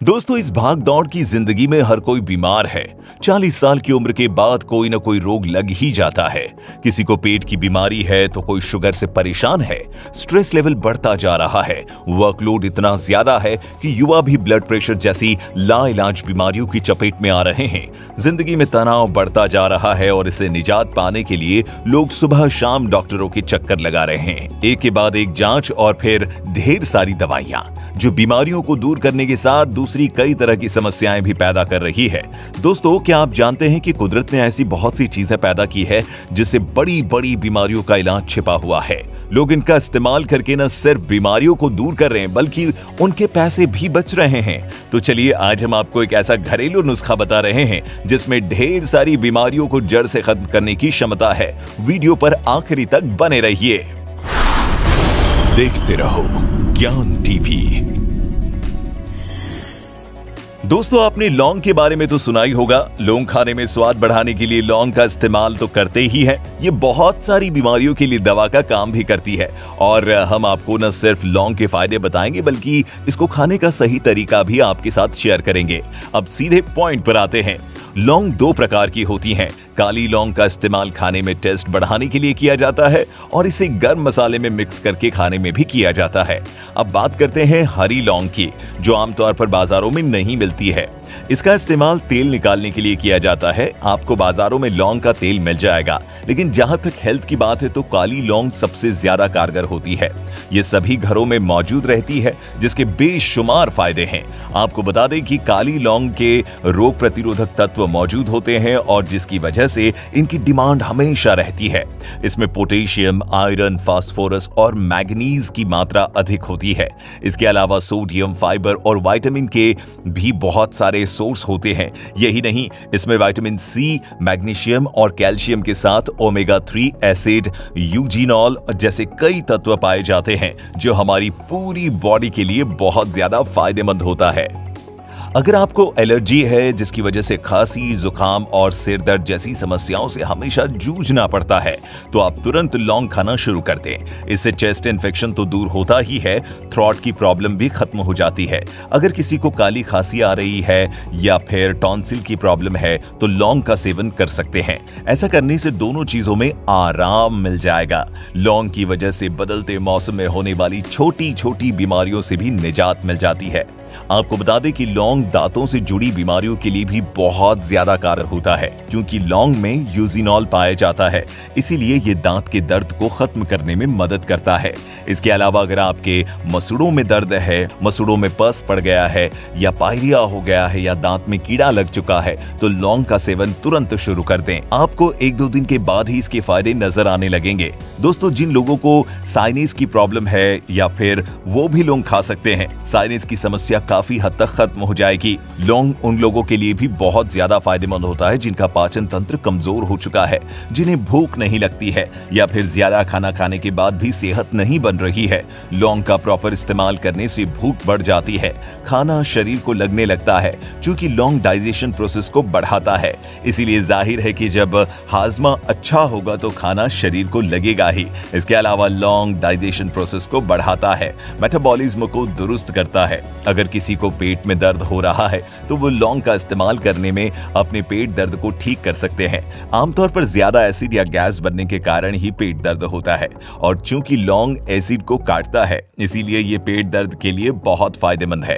दोस्तों, इस भाग दौड़ की ज़िंदगी में हर कोई बीमार है। 40 साल की उम्र के बाद कोई ना कोई रोग लग ही जाता है। किसी को पेट की बीमारी है तो कोई शुगर से परेशान है। स्ट्रेस लेवल बढ़ता जा रहा है। वर्कलोड इतना ज़्यादा है कि युवा भी ब्लड प्रेशर जैसी लाइलाज बीमारियों की चपेट में आ रहे हैं। ज़िंदगी में तनाव बढ़ता जा रहा है और इसे निजात पाने के लिए लोग सुबह शाम डॉक्टरों के चक्कर लगा रहे हैं। एक के बाद एक जाँच और फिर ढेर सारी दवाइयाँ। जो बीमारियों को दूर करने के साथ दूसरी कई तरह की समस्याएँ भी पैदा कर रही है। दोस्तों, क्या आप जानते हैं कि कुदरत ने ऐसी बहुत सी चीज़ें पैदा की है जिससे बड़ी बड़ी बीमारियों का इलाज छिपा हुआ है? लोग इनका इस्तेमाल करके न सिर्फ़ बीमारियों को दूर कर रहे हैं, बल्कि उनके पैसे भी बच रहे हैं। तो चलिए, आज हम आपको एक ऐसा घरेलू नुस्खा बता रहे हैं, जिसमें ढेर सारी बीमारियों को जड़ से खत्म करने की क्षमता है। वीडियो पर आखिरी तक बने रहिए। देखते रहो, ज्ञान टीवी। दोस्तों, आपने लौंग के बारे में तो सुना ही होगा। लौंग खाने में स्वाद बढ़ाने के लिए लौंग का इस्तेमाल तो करते ही है। ये बहुत सारी बीमारियों के लिए दवा का काम भी करती है। और हम आपको न सिर्फ़ लौंग के फ़ायदे बताएँगे, बल्कि इसको खाने का सही तरीका भी आपके साथ शेयर करेंगे। अब सीधे पॉइंट पर आते हैं। लौंग दो प्रकार की होती हैं। काली लौंग का इस्तेमाल खाने में टेस्ट बढ़ाने के लिए किया जाता है और इसे गर्म मसाले में मिक्स करके खाने में भी किया जाता है। अब बात करते हैं हरी लौंग की, जो आमतौर पर बाजारों में नहीं मिलती है। इसका इस्तेमाल तेल निकालने के लिए किया जाता है। आपको बाजारों में लौंग का तेल मिल जाएगा, लेकिन जहाँ तक हेल्थ की बात है तो काली लौंग सबसे ज़्यादा कारगर होती है। ये सभी घरों में मौजूद रहती है, जिसके बेशुमार फ़ायदे हैं। आपको बता दें कि काली लौंग के रोग प्रतिरोधक तत्व मौजूद होते हैं और जिसकी वजह से इनकी डिमांड हमेशा रहती है। इसमें पोटेशियम, आयरन, फास्फोरस और मैग्नीज की मात्रा अधिक होती है। इसके अलावा सोडियम, फाइबर और वाइटामिन के भी बहुत सारे सोर्स होते हैं। यही नहीं, इसमें वाइटामिन सी, मैग्नीशियम और कैल्शियम के साथ ओमेगा थ्री एसिड, यूजीनॉल जैसे कई तत्व पाए जाते हैं, जो हमारी पूरी बॉडी के लिए बहुत ज़्यादा फ़ायदेमंद होता है। अगर आपको एलर्जी है, जिसकी वजह से खांसी, जुकाम और सिर दर्द जैसी समस्याओं से हमेशा जूझना पड़ता है तो आप तुरंत लौंग खाना शुरू कर दें। इससे चेस्ट इन्फेक्शन तो दूर होता ही है, थ्रॉट की प्रॉब्लम भी खत्म हो जाती है। अगर किसी को काली खांसी आ रही है या फिर टॉन्सिल की प्रॉब्लम है तो लौंग का सेवन कर सकते हैं। ऐसा करने से दोनों चीज़ों में आराम मिल जाएगा। लौंग की वजह से बदलते मौसम में होने वाली छोटी छोटी बीमारियों से भी निजात मिल जाती है। आपको बता दें कि लौंग दांतों से जुड़ी बीमारियों के लिए भी बहुत ज़्यादा कारक होता है, क्योंकि लौंग में यूजिनॉल पाया जाता है। इसीलिए ये दांत के दर्द को खत्म करने में मदद करता है। इसके अलावा अगर आपके मसूड़ों में दर्द है, मसूड़ों में पस पड़ गया है, या पायरिया हो गया है, या दांत में कीड़ा लग चुका है तो लौंग का सेवन तुरंत शुरू कर दें। आपको एक दो दिन के बाद ही इसके फ़ायदे नज़र आने लगेंगे। दोस्तों, जिन लोगों को साइनिस की प्रॉब्लम है, या फिर वो भी लौंग खा सकते हैं साइनिस की समस्या काफ़ी हद तक खत्म हो जाएगी। लौंग उन लोगों के लिए भी बहुत ज़्यादा फ़ायदेमंद होता है, जिनका पाचन तंत्र कमज़ोर हो चुका है, जिन्हें भूख नहीं लगती है, या फिर ज़्यादा खाना खाने के बाद भी सेहत नहीं बन रही है। लौंग का प्रॉपर इस्तेमाल करने से भूख बढ़ जाती है। खाना शरीर को लगने लगता है क्योंकि लौंग डाइजेशन प्रोसेस को बढ़ाता है। इसीलिए ज़ाहिर है कि जब हाजमा अच्छा होगा तो खाना शरीर को लगेगा ही। इसके अलावा लौंग डाइजेशन प्रोसेस को बढ़ाता है। मेटाबॉलिज्म को दुरुस्त करता है। अगर किसी को पेट में दर्द हो रहा है तो वो लौंग का इस्तेमाल करने में अपने पेट दर्द को ठीक कर सकते हैं। आमतौर पर ज़्यादा एसिड या गैस बनने के कारण ही पेट दर्द होता है, और चूँकि लौंग एसिड को काटता है, इसीलिए ये पेट दर्द के लिए बहुत फ़ायदेमंद है।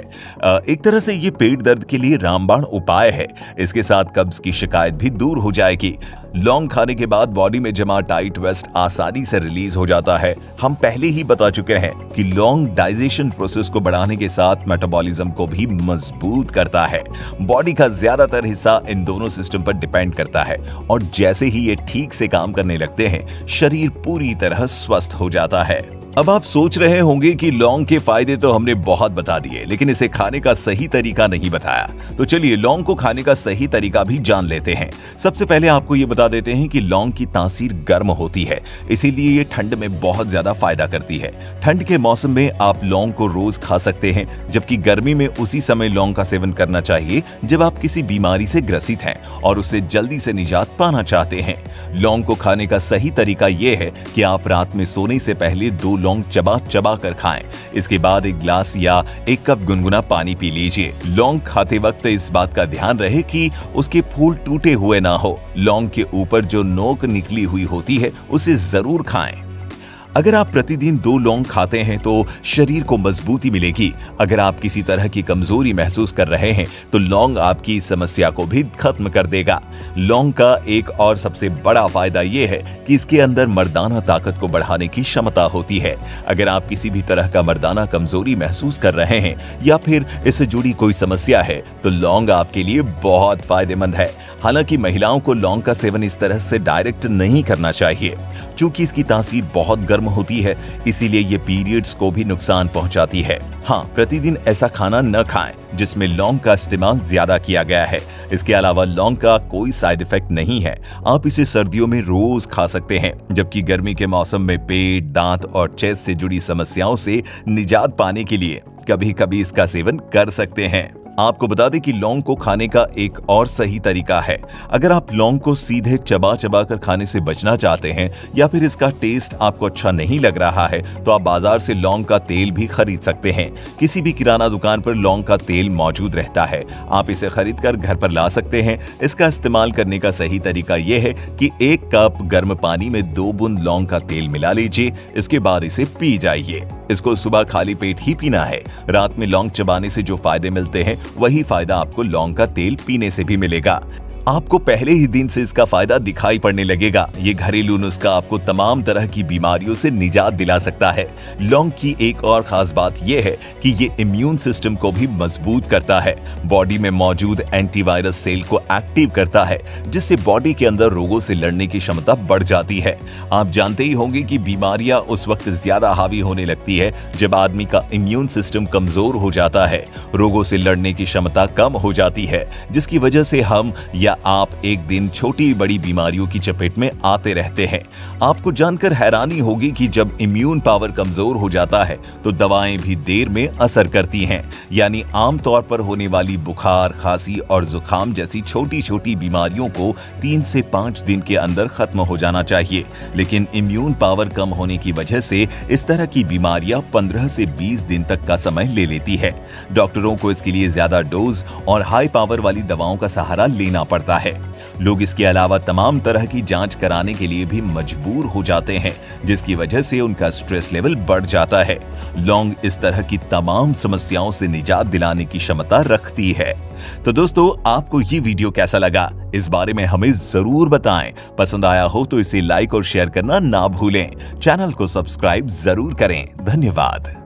एक तरह से ये पेट दर्द के लिए रामबाण उपाय है। इसके साथ कब्ज की शिकायत भी दूर हो जाएगी। लौंग खाने के बाद बॉडी में जमा टाइट वेस्ट आसानी से रिलीज़ हो जाता है। हम पहले ही बता चुके हैं कि लौंग डाइजेशन प्रोसेस को बढ़ाने के साथ मेटाबॉलिज्म को भी मज़बूत करता है। बॉडी का ज़्यादातर हिस्सा इन दोनों सिस्टम पर डिपेंड करता है और जैसे ही ये ठीक से काम करने लगते हैं, शरीर पूरी तरह स्वस्थ हो जाता है। अब आप सोच रहे होंगे कि लौंग के फ़ायदे तो हमने बहुत बता दिए, लेकिन इसे खाने का सही तरीका नहीं बताया। तो चलिए, लौंग को खाने का सही तरीका भी जान लेते हैं। सबसे पहले आपको ये बता देते हैं कि लौंग की तासीर गर्म होती है, इसीलिए ये ठंड में बहुत ज़्यादा फ़ायदा करती है। ठंड के मौसम में आप लौंग को रोज खा सकते हैं, जबकि गर्मी में उसी समय लौंग का सेवन करना चाहिए, जब आप किसी बीमारी से ग्रसित हैं और उससे जल्दी से निजात पाना चाहते हैं। लौंग को खाने का सही तरीका यह है कि आप रात में सोने से पहले दो लौंग चबा चबा कर खाएँ। इसके बाद एक ग्लास या एक कप गुनगुना पानी पी लीजिए। लौंग खाते वक्त इस बात का ध्यान रहे कि उसके फूल टूटे हुए ना हो। लौंग के ऊपर जो नोक निकली हुई होती है, उसे ज़रूर खाएँ। अगर आप प्रतिदिन दो लौंग खाते हैं तो शरीर को मजबूती मिलेगी। अगर आप किसी तरह की कमज़ोरी महसूस कर रहे हैं तो लौंग आपकी इस समस्या को भी खत्म कर देगा। लौंग का एक और सबसे बड़ा फ़ायदा यह है कि इसके अंदर मर्दाना ताकत को बढ़ाने की क्षमता होती है। अगर आप किसी भी तरह का मर्दाना कमज़ोरी महसूस कर रहे हैं, या फिर इससे जुड़ी कोई समस्या है तो लौंग आपके लिए बहुत फ़ायदेमंद है। हालाँकि महिलाओं को लौंग का सेवन इस तरह से डायरेक्ट नहीं करना चाहिए। क्योंकि इसकी तासीर बहुत गर्म होती है, इसीलिए ये पीरियड्स को भी नुकसान पहुंचाती है। हाँ प्रतिदिन ऐसा खाना न खाएँ, जिसमें लौंग का इस्तेमाल ज़्यादा किया गया है। इसके अलावा लौंग का कोई साइड इफ़ेक्ट नहीं है। आप इसे सर्दियों में रोज खा सकते हैं, जबकि गर्मी के मौसम में पेट, दांत और चेस्ट से जुड़ी समस्याओं से निजात पाने के लिए कभी कभी इसका सेवन कर सकते हैं। आपको बता दें कि लौंग को खाने का एक और सही तरीका है। अगर आप लौंग को सीधे चबा चबा कर खाने से बचना चाहते हैं, या फिर इसका टेस्ट आपको अच्छा नहीं लग रहा है तो आप बाज़ार से लौंग का तेल भी खरीद सकते हैं। किसी भी किराना दुकान पर लौंग का तेल मौजूद रहता है। आप इसे खरीद कर घर पर ला सकते हैं। इसका इस्तेमाल करने का सही तरीका यह है कि एक कप गर्म पानी में दो बूंद लौंग का तेल मिला लीजिए। इसके बाद इसे पी जाइए। इसको सुबह खाली पेट ही पीना है। रात में लौंग चबाने से जो फ़ायदे मिलते हैं वही फ़ायदा आपको लौंग का तेल पीने से भी मिलेगा। आपको पहले ही दिन से इसका फ़ायदा दिखाई पड़ने लगेगा। ये घरेलू नुस्खा आपको तमाम तरह की बीमारियों से निजात दिला सकता है। लौंग की एक और खास बात यह है कि ये इम्यून सिस्टम को भी मज़बूत करता है। बॉडी में मौजूद एंटीवायरस सेल को एक्टिव करता है, जिससे बॉडी के अंदर रोगों से लड़ने की क्षमता बढ़ जाती है। आप जानते ही होंगे कि बीमारियाँ उस वक्त ज़्यादा हावी होने लगती है, जब आदमी का इम्यून सिस्टम कमज़ोर हो जाता है। रोगों से लड़ने की क्षमता कम हो जाती है, जिसकी वजह से हम या आप एक दिन छोटी बड़ी बीमारियों की चपेट में आते रहते हैं। आपको जानकर हैरानी होगी कि जब इम्यून पावर कमज़ोर हो जाता है तो दवाएँ भी देर में असर करती हैं। यानी आमतौर पर होने वाली बुखार, खांसी और जुकाम जैसी छोटी छोटी बीमारियों को तीन से पाँच दिन के अंदर खत्म हो जाना चाहिए। लेकिन इम्यून पावर कम होने की वजह से इस तरह की बीमारियाँ पंद्रह से बीस दिन तक का समय ले लेती है। डॉक्टरों को इसके लिए ज़्यादा डोज और हाई पावर वाली दवाओं का सहारा लेना पड़ता पड़ता है। लोग इसके अलावा तमाम तरह की जाँच कराने के लिए भी मजबूर हो जाते हैं, जिसकी वजह से उनका स्ट्रेस लेवल बढ़ जाता है। लौंग इस तरह की तमाम समस्याओं से निजात दिलाने की क्षमता रखती है। तो दोस्तों, आपको ये वीडियो कैसा लगा? इस बारे में हमें ज़रूर बताएँ। पसंद आया हो तो इसे लाइक और शेयर करना ना भूलें। चैनल को सब्सक्राइब ज़रूर करें। धन्यवाद।